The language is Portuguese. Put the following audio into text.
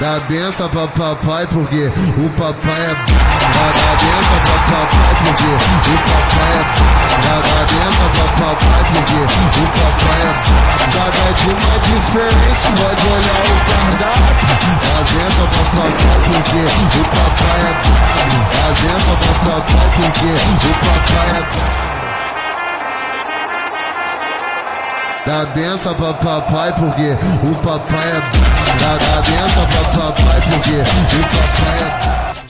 Dá benção pra papai porque o papai é Dá, dá benção pra papai porque o papai é Dá, dá benção pra papai porque o papai é Cada dia uma diferente, pode olhar o cardápio. Dá benção pra papai porque o papai é Dá benção pra papai porque o papai é Dá benção pra papai porque o papai é Dá, dá benção pra papai porque o papai é